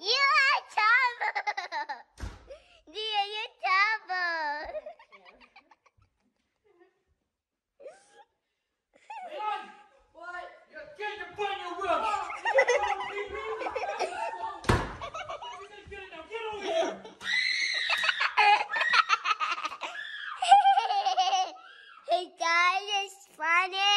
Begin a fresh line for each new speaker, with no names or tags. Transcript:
You are trouble. Dear, you're trouble.
Leon,
what?
You're your.
Hey guys, it's funny.